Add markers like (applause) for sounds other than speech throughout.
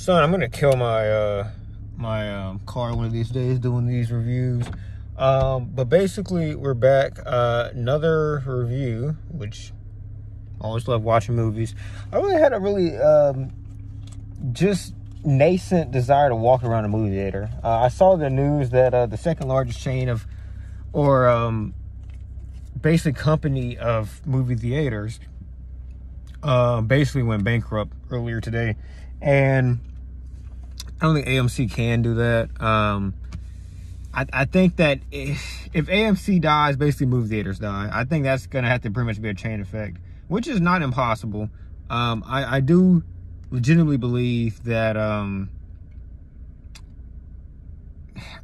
son, I'm gonna kill my uh my um, car one of these days doing these reviews. Um, but basically, we're back. Uh, another review, which I always love watching movies. I really had a really um, just nascent desire to walk around a movie theater. Uh, I saw the news that uh, the second largest chain of, or um, basic company of movie theaters, uh, basically went bankrupt earlier today, and I don't think AMC can do that. Um, I, I think that if, if AMC dies, basically movie theaters die. I think that's going to have to pretty much be a chain effect, which is not impossible. Um, I, I do legitimately believe that, um,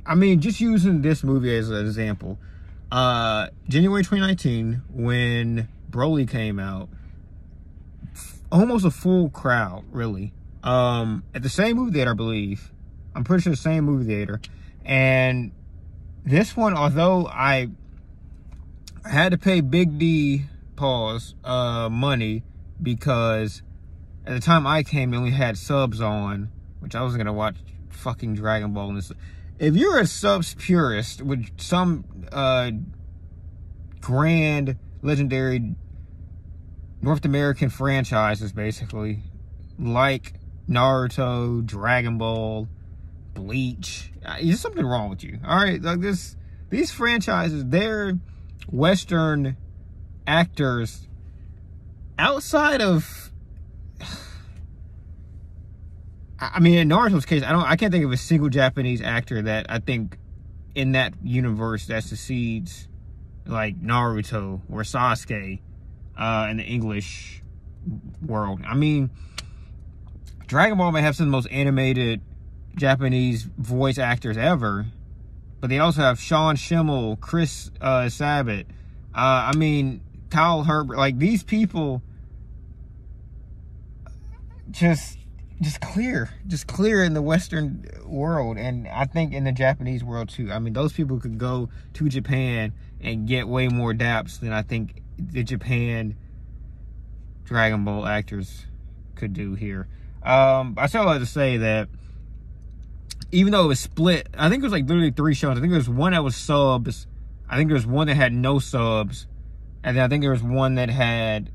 I mean, just using this movie as an example, uh, January 2019, when Broly came out, almost a full crowd, really um, at the same movie theater, I believe. I'm pretty sure the same movie theater. And this one, although I had to pay Big D, pause, uh, money because at the time I came, they only had subs on, which I wasn't going to watch fucking Dragon Ball. And. If you're a subs purist with some uh, grand, legendary North American franchises, basically, like Naruto, Dragon Ball, Bleach. Uh, there's something wrong with you. All right, like this, these franchises, they're Western actors outside of. (sighs) I mean, in Naruto's case, I don't, I can't think of a single Japanese actor that I think in that universe that succeeds like Naruto or Sasuke uh, in the English world. I mean, Dragon Ball may have some of the most animated Japanese voice actors ever, but they also have Sean Schemmel, Chris uh, Sabat. Uh, I mean, Kyle Hebert. Like these people, just just clear, just clear in the Western world, and I think in the Japanese world too. I mean, those people could go to Japan and get way more daps than I think the Japan Dragon Ball actors could do here. Um, I still like to say that even though it was split, I think it was like literally three shows. I think there was one that was subs. I think there was one that had no subs. And then I think there was one that had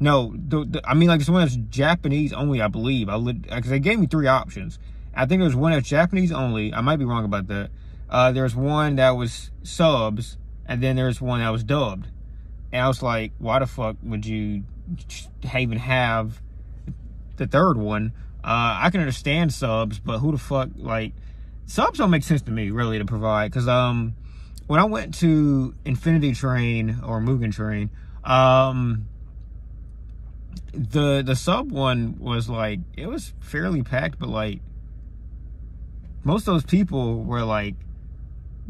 no, the, the, I mean, like, this one that's Japanese only, I believe. I Because they gave me three options. I think there was one that's Japanese only. I might be wrong about that. Uh, there's one that was subs, and then there's one that was dubbed. And I was like, why the fuck would you even have the third one. Uh, I can understand subs, but who the fuck, like, subs don't make sense to me, really, to provide. Because, um, when I went to Infinity Train or Mugen Train, um, the, the sub one was like, it was fairly packed, but like, most of those people were like,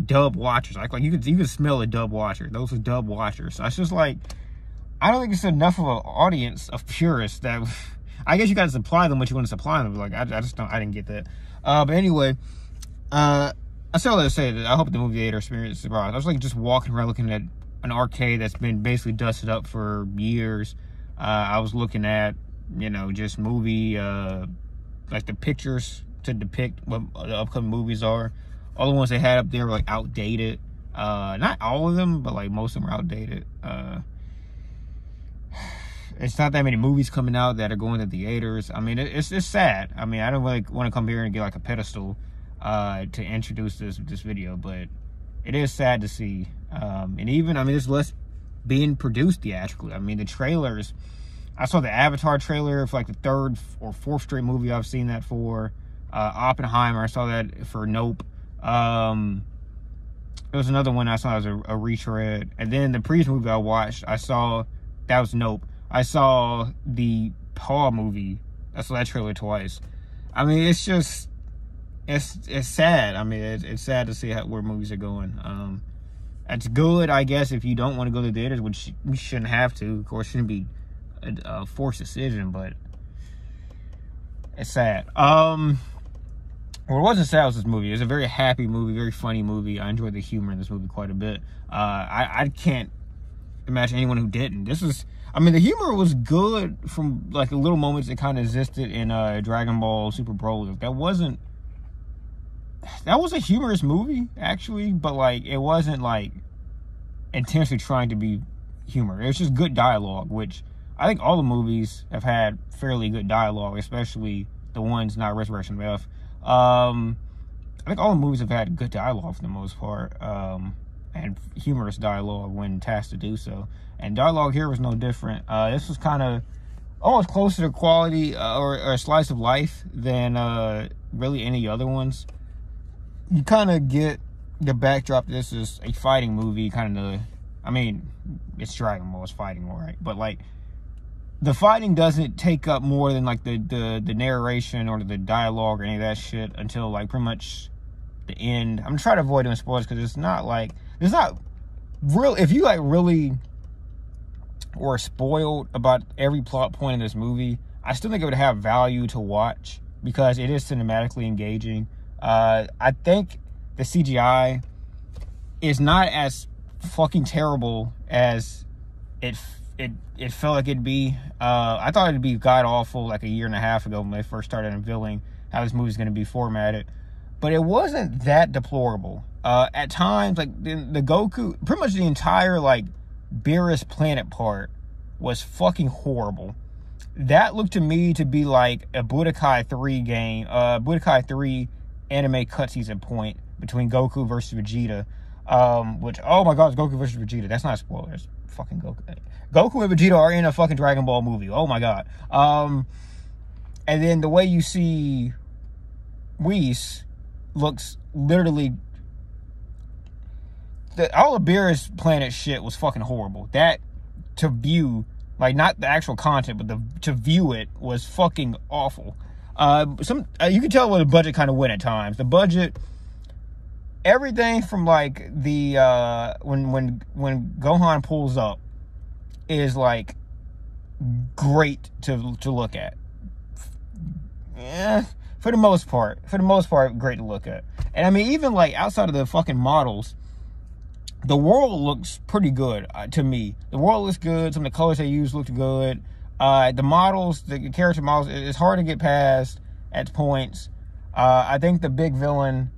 dub watchers. Like, like you could you could smell a dub watcher. Those are dub watchers. So it's just like I don't think it's enough of an audience of purists that I guess you got to supply them what you want to supply them. Like I, I just don't, I didn't get that. Uh, but anyway, uh, I still gotta say that I hope the movie theater experience is. I was like just walking around looking at an arcade that's been basically dusted up for years. Uh, I was looking at, you know, just movie, uh, like the pictures to depict what the upcoming movies are. All the ones they had up there were like outdated. Uh, not all of them, but like most of them are outdated. Uh, it's not that many movies coming out that are going to theaters. I mean, it's it's sad. I mean, I don't really want to come here and get like a pedestal uh, to introduce this this video, but it is sad to see. Um, and even, I mean, there's less being produced theatrically. I mean, the trailers. I saw the Avatar trailer for like the third or fourth straight movie I've seen that for. Uh, Oppenheimer, I saw that for Nope. Um, there was another one I saw as a, a retread. And then the previous movie I watched, I saw that was Nope. I saw the Paw movie. I saw that trailer twice. I mean, it's just it's it's sad. I mean, it's, it's sad to see how, where movies are going. Um, it's good, I guess, if you don't want to go to the theaters, which you shouldn't have to. Of course, shouldn't be a, a forced decision, but it's sad. Um, what wasn't sad was this movie. It was a very happy movie, very funny movie. I enjoyed the humor in this movie quite a bit. Uh, I, I can't imagine anyone who didn't. This was I mean, the humor was good from like the little moments that kind of existed in uh, Dragon Ball Super Broly. That wasn't. That was a humorous movie, actually, but like it wasn't like intentionally trying to be humor. It was just good dialogue, which I think all the movies have had fairly good dialogue, especially the ones not Resurrection of F. Um, I think all the movies have had good dialogue for the most part, um, and humorous dialogue when tasked to do so. And dialogue here was no different. Uh, this was kind of almost closer to quality uh, or, or, a slice of life than uh, really any other ones. You kind of get the backdrop. This is a fighting movie, kind of. I mean, it's Dragon Ball, it's fighting, all right, but like the fighting doesn't take up more than like the the the narration or the dialogue or any of that shit until like pretty much the end. I'm trying to avoid doing spoilers because it's not like it's not real. If you like really were spoiled about every plot point in this movie, I still think it would have value to watch because it is cinematically engaging. Uh, I think the CGI is not as fucking terrible as it it it felt like it'd be. Uh, I thought it'd be god awful like a year and a half ago when they first started unveiling how this movie's going to be formatted, but it wasn't that deplorable. Uh, at times, like the, the Goku, pretty much the entire like Beerus planet part was fucking horrible. That looked to me to be like a Budokai 3 game, uh, Budokai 3 anime cutscene point between Goku versus Vegeta. Um, which, oh my god, it's Goku versus Vegeta. That's not spoilers. Fucking Goku. Goku and Vegeta are in a fucking Dragon Ball movie. Oh my god. Um, and then the way you see Whis looks literally the all the Beerus planet shit was fucking horrible. That to view, like not the actual content, but the to view it was fucking awful. Uh, some uh, you can tell where the budget kind of went at times. The budget, everything from like the uh, when when when Gohan pulls up is like great to to look at. Yeah, for the most part, for the most part, great to look at. And I mean, even like outside of the fucking models, the world looks pretty good uh, to me. The world looks good. Some of the colors they use looked good. Uh, the models, the character models, it's hard to get past at points. Uh, I think the big villain.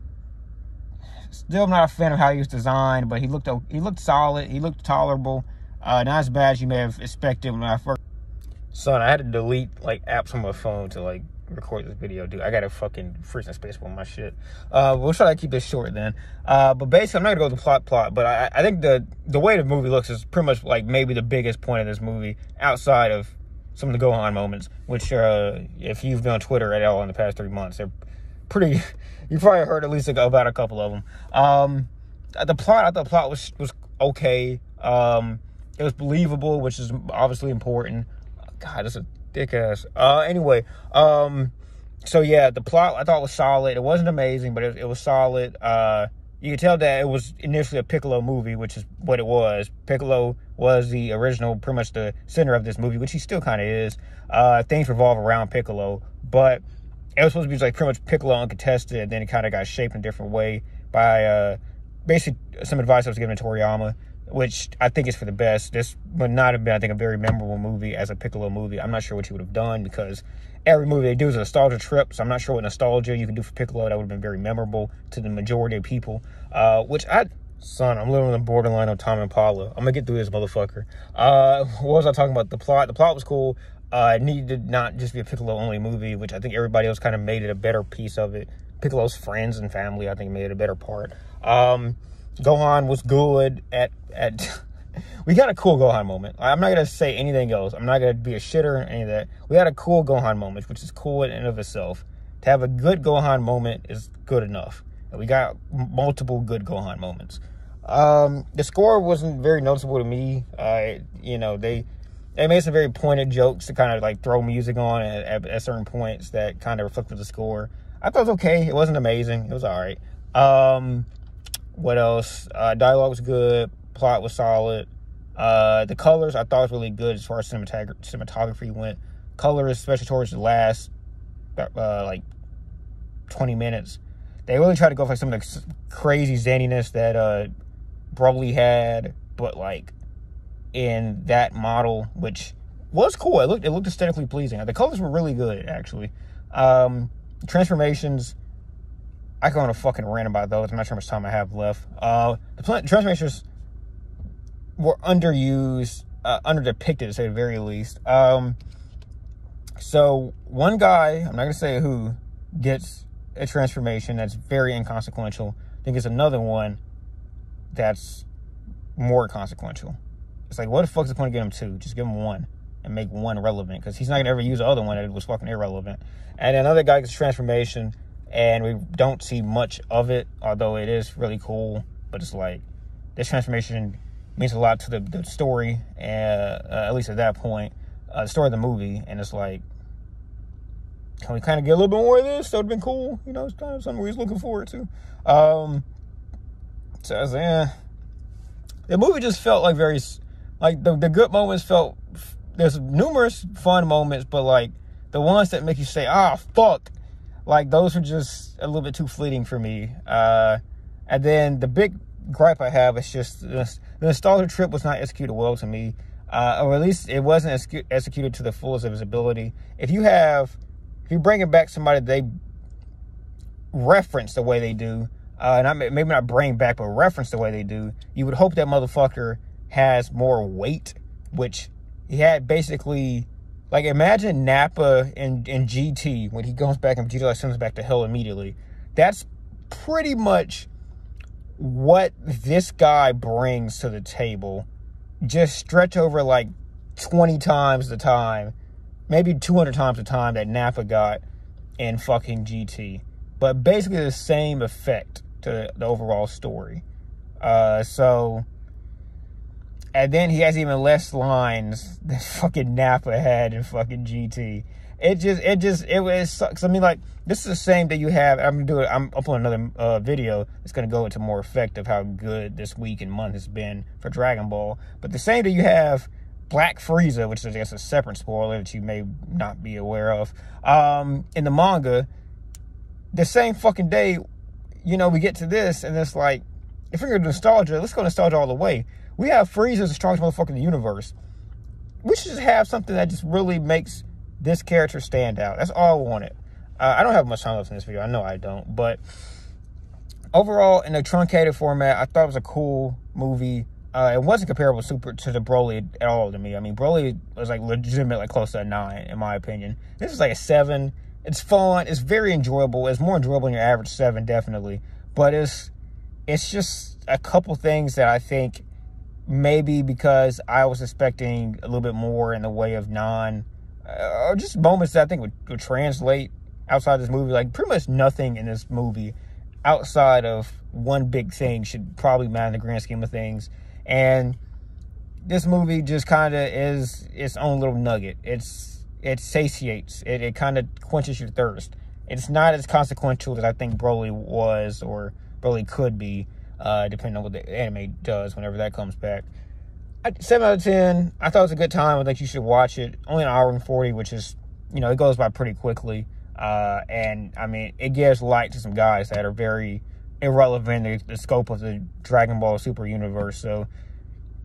Still not a fan of how he was designed, but he looked he looked solid. He looked tolerable. Uh, not as bad as you may have expected when I first. Son, I had to delete like apps on my phone to like record this video, dude. I got a fucking freezing space on my shit. Uh, we'll try to keep this short then. Uh, but basically, I'm not gonna go to the plot plot, but I, I think the the way the movie looks is pretty much like maybe the biggest point of this movie outside of some of the Gohan moments, which uh, if you've been on Twitter at all in the past three months, they're pretty. (laughs) You probably heard at least about a couple of them. Um, the plot, I thought the plot was was okay. Um, it was believable, which is obviously important. God, that's a dick ass. Uh, anyway, um, so yeah, the plot I thought was solid. It wasn't amazing, but it, it was solid. Uh, you can tell that it was initially a Piccolo movie, which is what it was. Piccolo was the original, pretty much the center of this movie, which he still kind of is. Uh, things revolve around Piccolo, but it was supposed to be like pretty much Piccolo uncontested, and then it kind of got shaped in a different way by uh, basically some advice I was given to Toriyama which I think is for the best. This would not have been, I think, a very memorable movie as a Piccolo movie. I'm not sure what he would have done because every movie they do is a nostalgia trip. So I'm not sure what nostalgia you can do for Piccolo that would have been very memorable to the majority of people. Uh, which I, son, I'm living on the borderline of Tom and Paula. I'm gonna get through this motherfucker. Uh, what was I talking about? The plot. The plot was cool. Uh, it needed to not just be a Piccolo only movie, which I think everybody else kind of made it a better piece of it. Piccolo's friends and family, I think, made it a better part. Um, Gohan was good at at. (laughs) we got a cool Gohan moment. I'm not gonna say anything else. I'm not gonna be a shitter or any of that. We had a cool Gohan moment, which is cool in and of itself. To have a good Gohan moment is good enough. And we got multiple good Gohan moments. Um, the score wasn't very noticeable to me. Uh, you know, they they made some very pointed jokes to kind of like throw music on at, at, at certain points that kind of reflected the score. I thought it was okay. It wasn't amazing. It was all right. Um, what else? Uh, dialogue was good. Plot was solid. Uh, the colors I thought was really good as far as cinematog- cinematography went. Colors, especially towards the last uh, like 20 minutes, they really tried to go for some of the crazy zaniness that uh, Broly had, but like in that model, which was cool. It looked it looked aesthetically pleasing. The colors were really good, actually. Um, transformations. I go on a fucking rant about those. I'm not sure how much time I have left. Uh, the transformations were underused, uh, underdepicted, to say the very least. Um, so one guy, I'm not gonna say who, gets a transformation that's very inconsequential. I think it's another one that's more consequential. It's like, what the fuck's the point of getting him two? Just give him one and make one relevant because he's not gonna ever use the other one that was fucking irrelevant. And another guy gets transformation, and we don't see much of it, although it is really cool. But it's like this transformation means a lot to the, the story, uh, uh, at least at that point, uh, the story of the movie. And it's like, can we kind of get a little bit more of this? That would have been cool. You know, it's kind of something we was looking forward to. Um, so I was like, eh. The movie just felt like very, like the, the good moments felt, there's numerous fun moments, but like the ones that make you say, ah, fuck, like those were just a little bit too fleeting for me. Uh, and then the big gripe I have is just this, the nostalgia trip was not executed well to me, uh, or at least it wasn't executed to the fullest of its ability. If you have if you bring it back somebody they reference the way they do, uh, and I maybe not bring back, but reference the way they do, you would hope that motherfucker has more weight, which he had basically. Like imagine Nappa in, in GT when he goes back and GT like sends back to hell immediately. That's pretty much what this guy brings to the table. Just stretch over like 20 times the time maybe 200 times the time that Nappa got in fucking GT. But basically the same effect to the overall story. Uh, so, and then he has even less lines than (laughs) fucking Nappa had in fucking GT. It just, it just, it, it sucks. I mean, like, this is the same that you have. I'm gonna do it. I'm uploading another uh, video that's gonna go into more effect of how good this week and month has been for Dragon Ball. But the same that you have Black Frieza, which is I guess a separate spoiler that you may not be aware of, um, in the manga, the same fucking day, you know, we get to this, and it's like, if we're gonna nostalgia, let's go nostalgia all the way. We have Frieza the strongest motherfucker in the universe. We should just have something that just really makes this character stand out. That's all I wanted. Uh, I don't have much time left in this video. I know I don't, but overall, in a truncated format, I thought it was a cool movie. Uh, it wasn't comparable super to the Broly at all to me. I mean, Broly was like legitimately close to a nine in my opinion. This is like a seven. It's fun. It's very enjoyable. It's more enjoyable than your average seven, definitely. But it's it's just a couple things that I think maybe because I was expecting a little bit more in the way of non, uh, or just moments that I think would, would translate outside this movie. Like pretty much nothing in this movie outside of one big thing should probably matter in the grand scheme of things and this movie just kind of is its own little nugget. It's it satiates. It, it kind of quenches your thirst. It's not as consequential as I think Broly was or Broly could be, uh, depending on what the anime does whenever that comes back. Seven out of ten. I thought it was a good time. I think you should watch it. Only an hour and forty, which is you know it goes by pretty quickly. Uh, and I mean it gives light to some guys that are very irrelevant in the scope of the Dragon Ball Super universe. So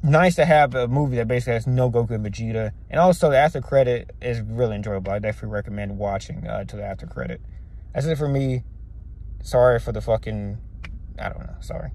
nice to have a movie that basically has no Goku and Vegeta. And also the after credit is really enjoyable. I definitely recommend watching uh, to the after credit. That's it for me. Sorry for the fucking, I don't know. Sorry.